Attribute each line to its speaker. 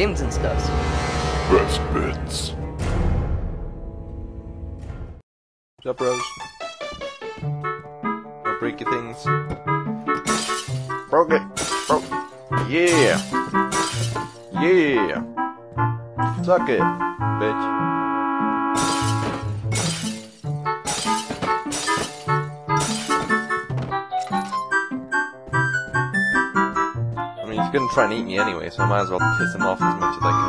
Speaker 1: games and stuff.
Speaker 2: Best bits.
Speaker 3: What's up, Rose? Don't break your things. Broke it. Broke. Yeah. Yeah. Suck it, bitch. He's gonna try and eat me anyway, so I might as well piss him off as much as I can.